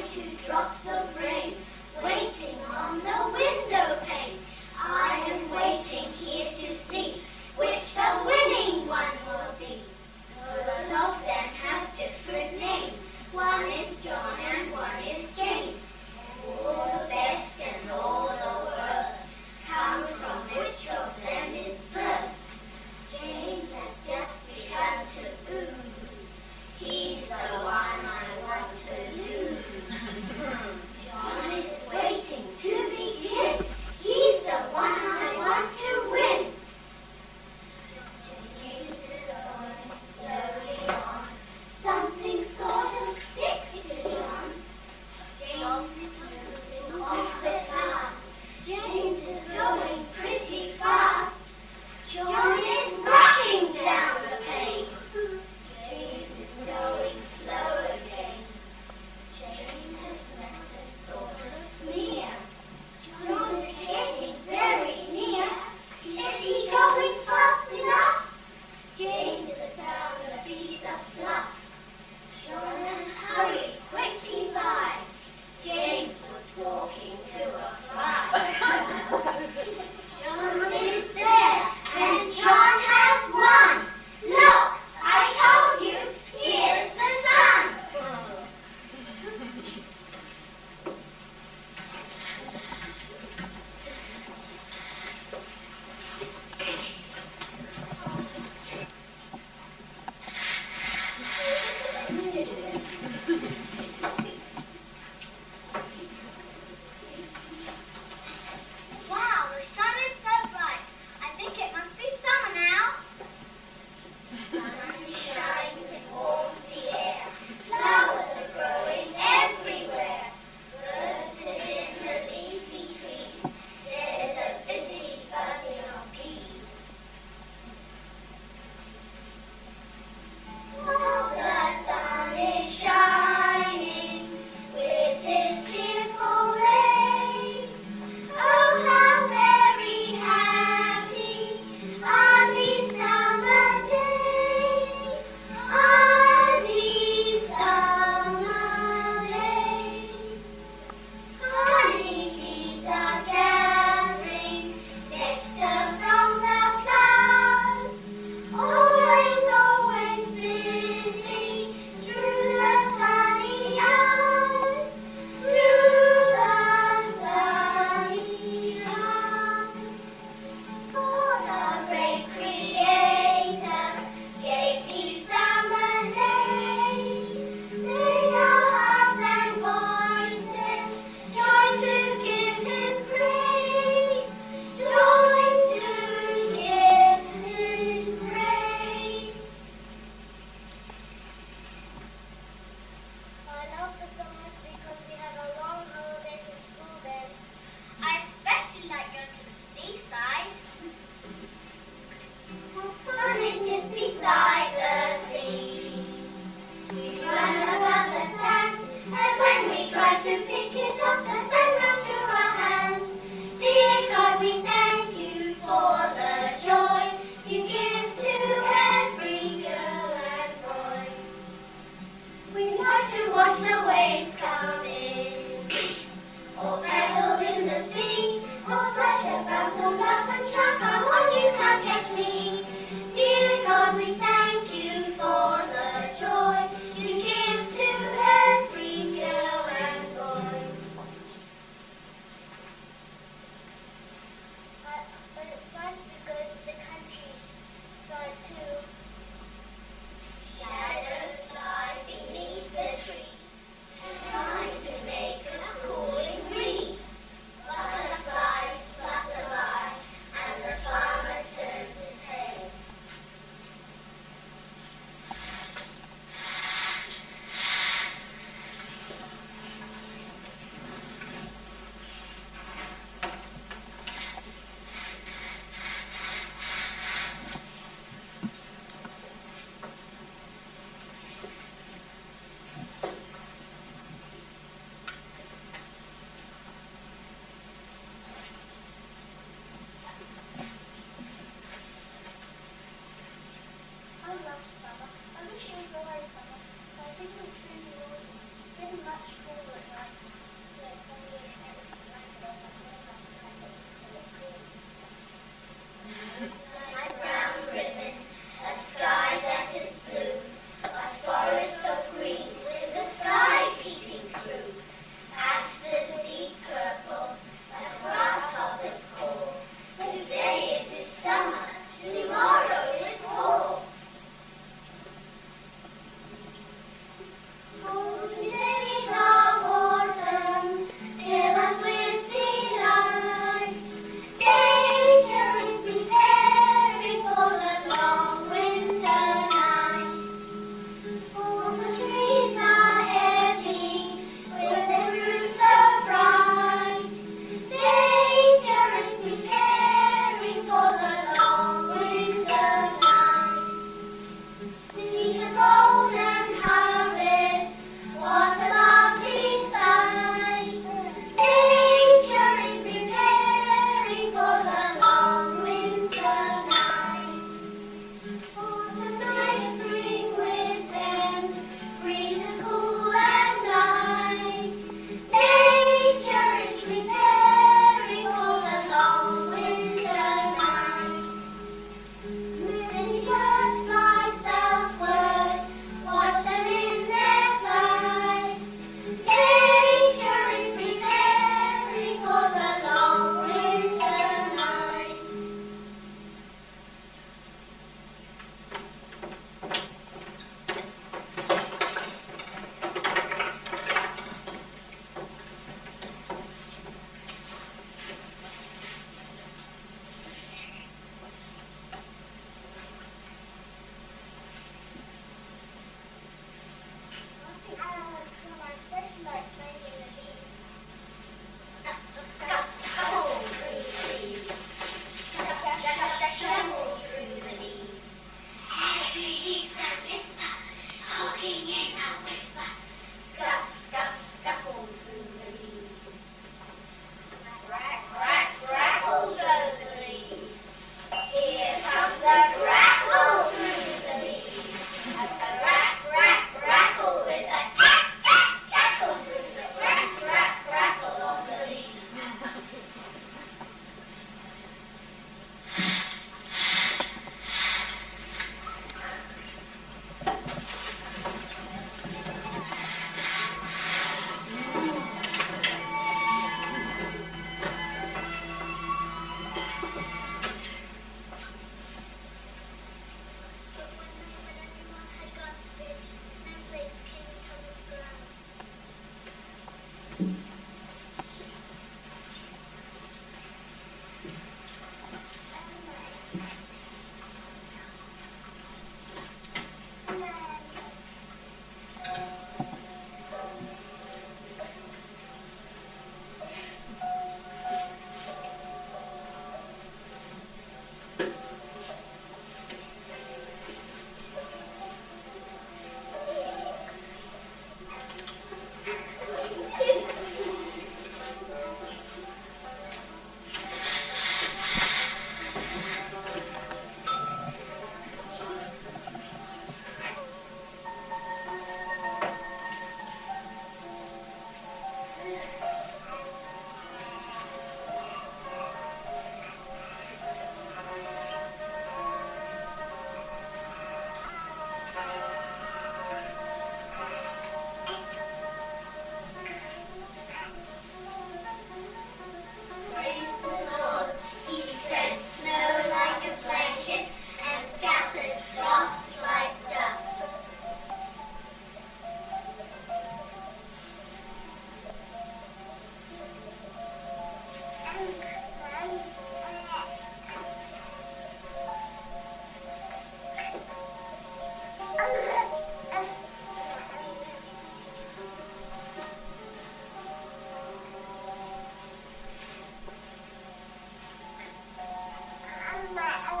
two drops of rain, waiting on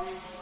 home.